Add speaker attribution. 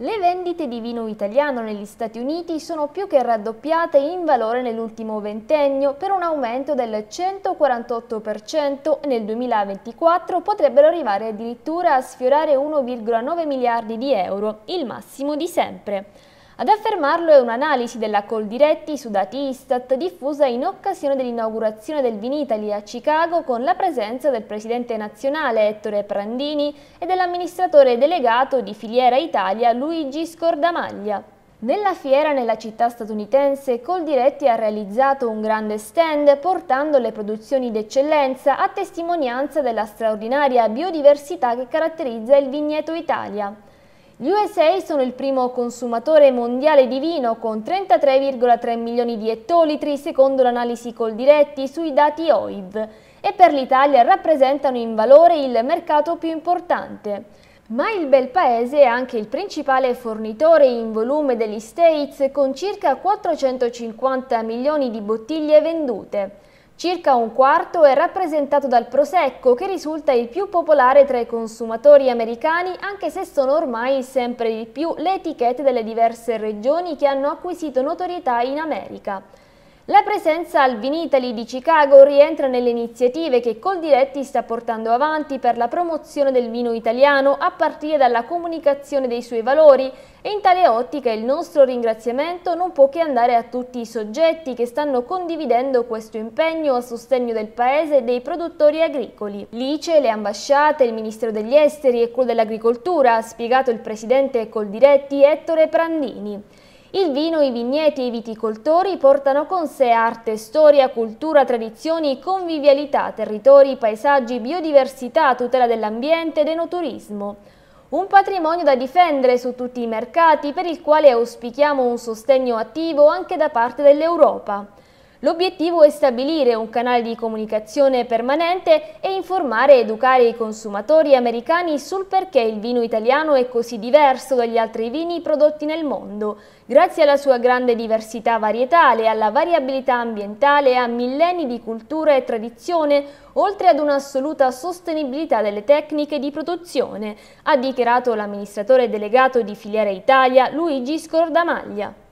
Speaker 1: Le vendite di vino italiano negli Stati Uniti sono più che raddoppiate in valore nell'ultimo ventennio per un aumento del 148% e nel 2024 potrebbero arrivare addirittura a sfiorare 1,9 miliardi di euro, il massimo di sempre. Ad affermarlo è un'analisi della Coldiretti su dati Istat diffusa in occasione dell'inaugurazione del Vinitali a Chicago con la presenza del presidente nazionale Ettore Prandini e dell'amministratore delegato di Filiera Italia Luigi Scordamaglia. Nella fiera nella città statunitense Coldiretti ha realizzato un grande stand portando le produzioni d'eccellenza a testimonianza della straordinaria biodiversità che caratterizza il vigneto Italia. Gli USA sono il primo consumatore mondiale di vino con 33,3 milioni di ettolitri secondo l'analisi Coldiretti sui dati OIV e per l'Italia rappresentano in valore il mercato più importante. Ma il bel paese è anche il principale fornitore in volume degli States con circa 450 milioni di bottiglie vendute. Circa un quarto è rappresentato dal Prosecco, che risulta il più popolare tra i consumatori americani, anche se sono ormai sempre di più le etichette delle diverse regioni che hanno acquisito notorietà in America. La presenza al Vinitali di Chicago rientra nelle iniziative che Coldiretti sta portando avanti per la promozione del vino italiano a partire dalla comunicazione dei suoi valori e in tale ottica il nostro ringraziamento non può che andare a tutti i soggetti che stanno condividendo questo impegno a sostegno del Paese e dei produttori agricoli. L'ICE, le ambasciate, il Ministero degli Esteri e quello dell'Agricoltura, ha spiegato il presidente Coldiretti Ettore Prandini. Il vino, i vigneti e i viticoltori portano con sé arte, storia, cultura, tradizioni, convivialità, territori, paesaggi, biodiversità, tutela dell'ambiente ed enoturismo. Un patrimonio da difendere su tutti i mercati per il quale auspichiamo un sostegno attivo anche da parte dell'Europa. L'obiettivo è stabilire un canale di comunicazione permanente e informare e educare i consumatori americani sul perché il vino italiano è così diverso dagli altri vini prodotti nel mondo, grazie alla sua grande diversità varietale, alla variabilità ambientale a millenni di cultura e tradizione, oltre ad un'assoluta sostenibilità delle tecniche di produzione, ha dichiarato l'amministratore delegato di Filiera Italia Luigi Scordamaglia.